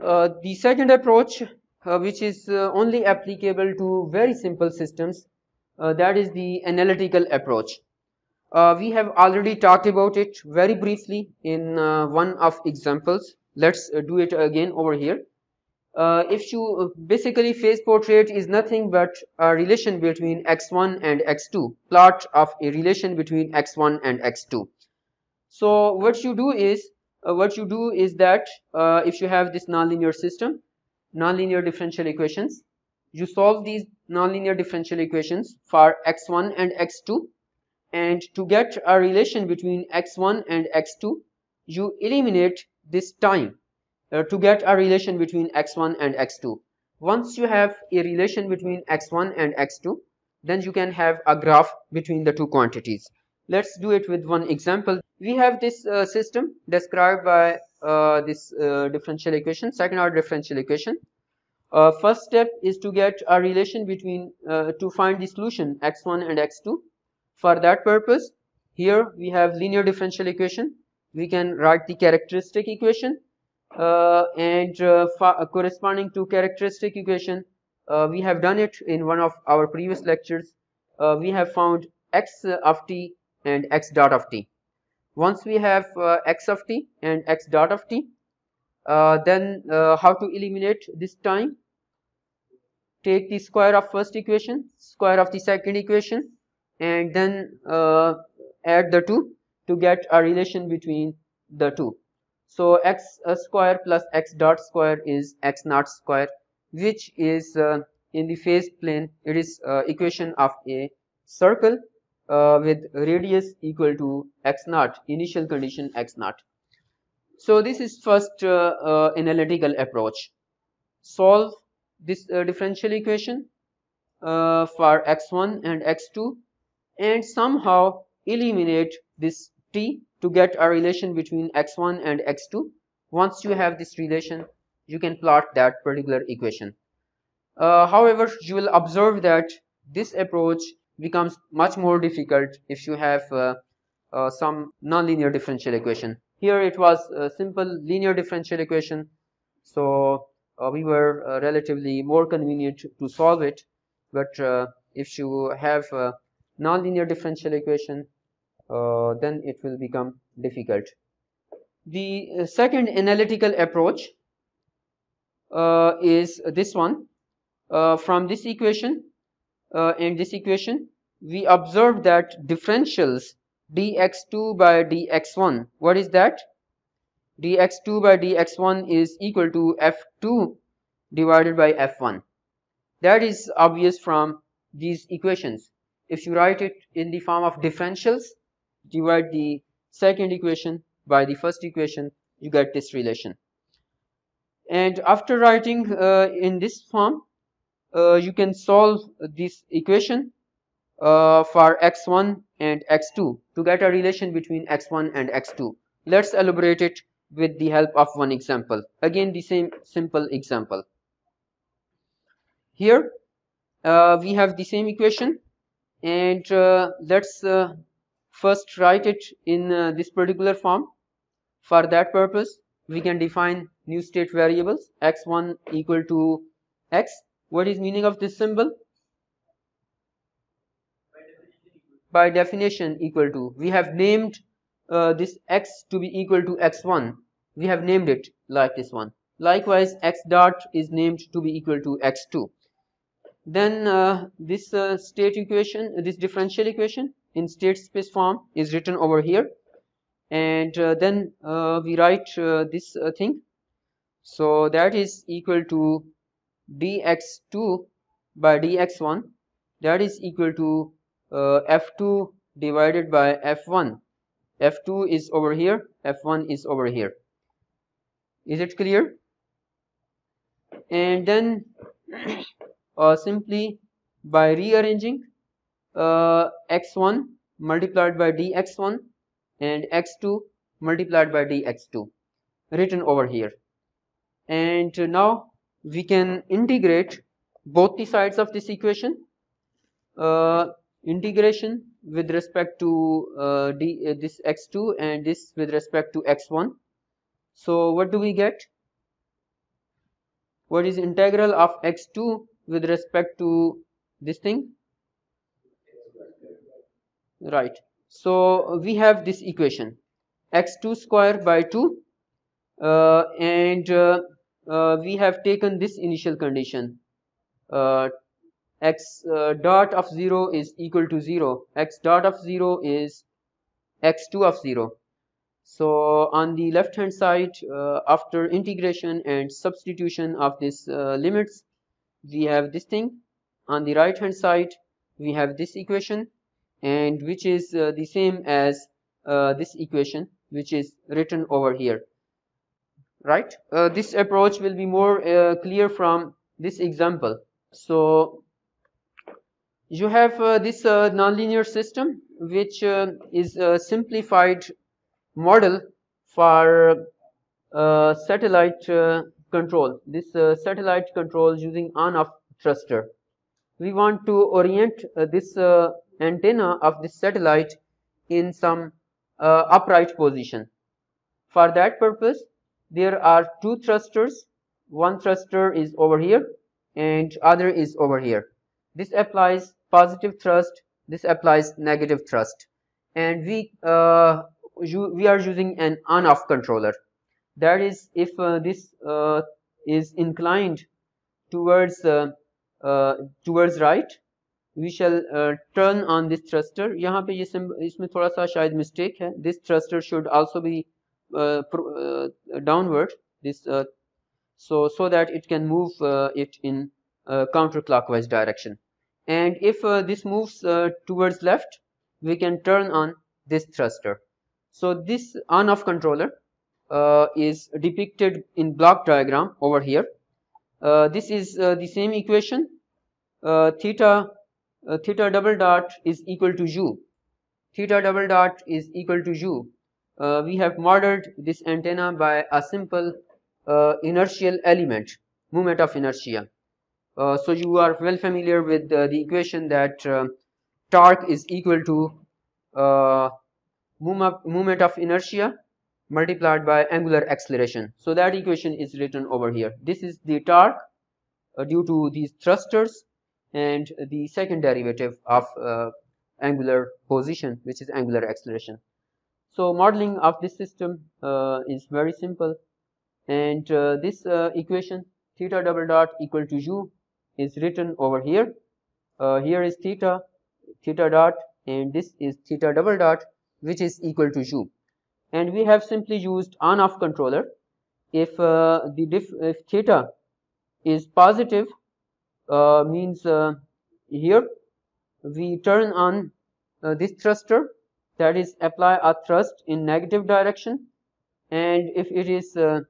Uh, the second approach, uh, which is uh, only applicable to very simple systems, uh, that is the analytical approach. Uh, we have already talked about it very briefly in one of examples. Let's do it again over here. if you basically phase portrait is nothing but a relation between x1 and x2, plot of a relation between x1 and x2. So what you do is uh, what you do is that uh, if you have this nonlinear system nonlinear differential equations you solve these nonlinear differential equations for x1 and x2 and to get a relation between x1 and x2 you eliminate this time uh, to get a relation between x1 and x2 once you have a relation between x1 and x2 then you can have a graph between the two quantities let's do it with one example. We have this uh, system described by uh, this uh, differential equation second order differential equation. Uh, first step is to get a relation between uh, to find the solution x1 and x2 for that purpose here we have linear differential equation. We can write the characteristic equation uh, and corresponding to characteristic equation. We have done it in one of our previous lectures. We have found x of t and x dot of t. Once we have uh, x of t and x dot of t uh, then uh, how to eliminate this time? Take the square of first equation square of the second equation and then uh, add the two to get a relation between the two. So x square plus x dot square is x naught square which is uh, in the phase plane it is uh, equation of a circle uh, with radius equal to x naught initial condition x naught. So this is first uh, uh, analytical approach. Solve this uh, differential equation uh, for x1 and x2 and somehow eliminate this t to get a relation between x1 and x2 once you have this relation you can plot that particular equation. Uh, however you will observe that this approach becomes much more difficult if you have uh, uh, some nonlinear differential equation. Here it was a simple linear differential equation. So uh, we were uh, relatively more convenient to solve it. But uh, if you have a nonlinear differential equation uh, then it will become difficult. The second analytical approach is this one from this equation uh, in this equation we observe that differentials dx2 by dx1 what is that? dx2 by dx1 is equal to f2 divided by f1 that is obvious from these equations. If you write it in the form of differentials divide the second equation by the first equation you get this relation. And after writing uh, in this form you can solve this equation uh, for x1 and x2 to get a relation between x1 and x2 let's elaborate it with the help of one example. Again the same simple example. Here uh, we have the same equation and uh, let's uh, first write it in uh, this particular form. For that purpose we can define new state variables. x1 equal to x what is meaning of this symbol? By definition equal to. We have named uh, this x to be equal to x1. We have named it like this one. Likewise, x dot is named to be equal to x2. Then uh, this uh, state equation, this differential equation in state space form is written over here. And uh, then uh, we write uh, this thing. So that is equal to dx2 by dx1 that is equal to uh, f2 divided by f1 f2 is over here f1 is over here. Is it clear? And then uh, simply by rearranging uh, x1 multiplied by dx1 and x2 multiplied by dx2 written over here. And now we can integrate both the sides of this equation. Uh, integration with respect to uh, d, uh, this x2 and this with respect to x1 so what do we get? What is integral of x2 with respect to this thing? Right. So we have this equation. X2 square by 2 uh, and uh, uh, we have taken this initial condition. Uh, x uh, dot of 0 is equal to 0 x dot of 0 is x2 of 0 so on the left hand side uh, after integration and substitution of these limits we have this thing. On the right hand side we have this equation and which is the same as this equation which is written over here right? Uh, this approach will be more uh, clear from this example. So you have uh, this uh, nonlinear system which uh, is a simplified model for uh, satellite control. This satellite control using on-off thruster. We want to orient this antenna of this satellite in some upright position. For that purpose there are two thrusters. One thruster is over here and other is over here. This applies positive thrust. This applies negative thrust. And we uh, we are using an on off controller. That is if uh, this uh, is inclined towards uh, uh, towards right we shall uh, turn on this thruster. yahan pe ye isme thoda sa shayad mistake hai this thruster should also be downward this uh, so so that it can move it in counterclockwise direction. And if this moves towards left we can turn on this thruster. So this on off controller uh, is depicted in block diagram over here. Uh, this is uh, the same equation theta theta double dot is equal to u. Theta double dot is equal to u uh, we have modeled this antenna by a simple uh, inertial element moment of inertia. Uh, so you are well familiar with the equation that uh, torque is equal to uh, moment of inertia multiplied by angular acceleration. So that equation is written over here. This is the torque uh, due to these thrusters and the second derivative of angular position which is angular acceleration so modeling of this system uh, is very simple and uh, this uh, equation theta double dot equal to u is written over here. Uh, here is theta, theta dot and this is theta double dot which is equal to u. And we have simply used on off controller. If uh, the diff if theta is positive uh, means here we turn on this thruster that is apply a thrust in negative direction and if it is uh,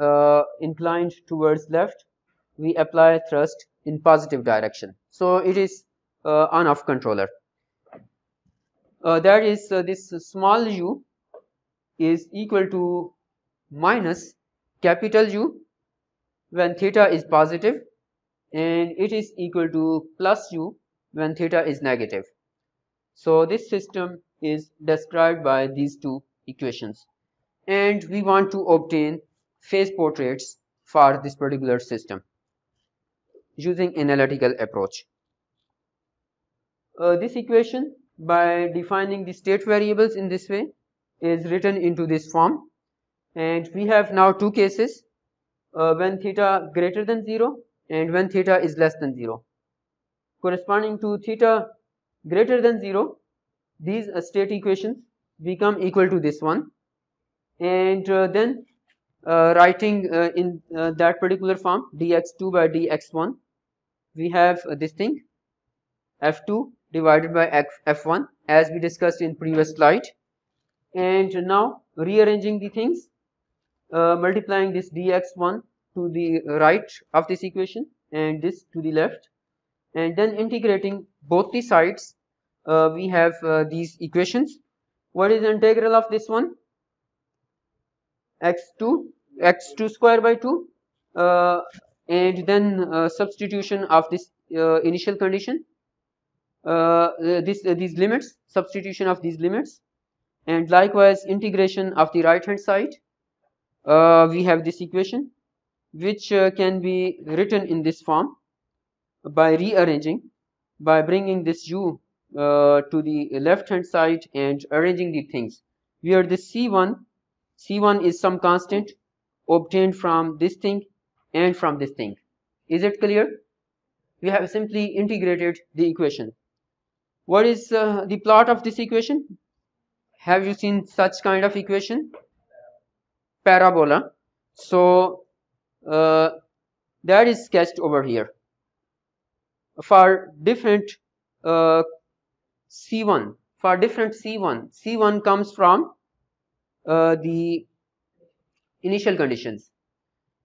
uh, inclined towards left we apply thrust in positive direction. So it is uh, on off controller. Uh, that is uh, this small u is equal to minus capital U when theta is positive and it is equal to plus u when theta is negative. So this system is described by these two equations. And we want to obtain phase portraits for this particular system using analytical approach. Uh, this equation by defining the state variables in this way is written into this form. And we have now two cases uh, when theta greater than 0 and when theta is less than 0 corresponding to theta greater than 0 these uh, state equations become equal to this one. And uh, then uh, writing uh, in uh, that particular form dx2 by dx1 we have uh, this thing f2 divided by f1 as we discussed in previous slide. And now rearranging the things multiplying this dx1 to the right of this equation and this to the left. And then integrating both the sides uh, we have uh, these equations. What is the integral of this one? X2 x2 square by 2 uh, and then uh, substitution of this uh, initial condition. Uh, this these limits substitution of these limits and likewise integration of the right hand side we have this equation which can be written in this form by rearranging by bringing this u uh, to the left hand side and arranging the things. Where the c1 c1 is some constant obtained from this thing and from this thing. Is it clear? We have simply integrated the equation. What is uh, the plot of this equation? Have you seen such kind of equation? Parabola. So uh, that is sketched over here. For different uh, c1 for different c1 c1 comes from uh, the initial conditions.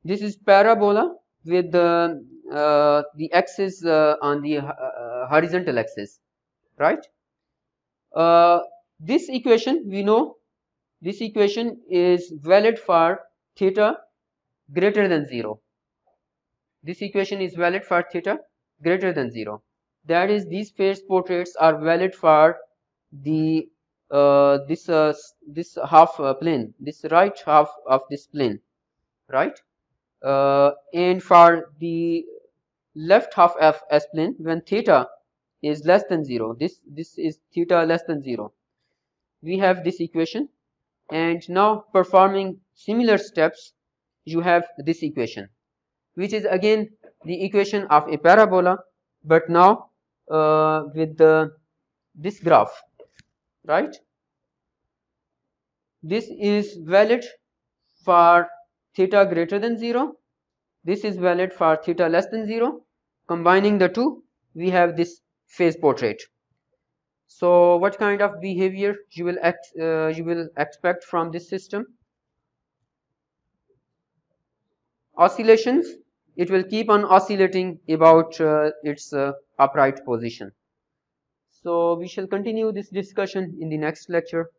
This is parabola with the uh, the axis uh, on the uh, horizontal axis right? Uh, this equation we know this equation is valid for theta greater than 0 this equation is valid for theta greater than 0 that is these phase portraits are valid for the uh, this uh, this half uh, plane this right half of this plane right? Uh, and for the left half of s plane when theta is less than 0 this this is theta less than 0 we have this equation. And now performing similar steps you have this equation which is again the equation of a parabola. But now with the this graph right? This is valid for theta greater than 0 this is valid for theta less than 0 combining the two we have this phase portrait. So what kind of behavior you will ex uh, you will expect from this system? Oscillations. It will keep on oscillating about uh, its uh, upright position. So we shall continue this discussion in the next lecture